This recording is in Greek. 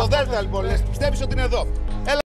Το Δέλτα λοιπόν, λες, πιστεύεις ότι είναι εδώ. Έλα.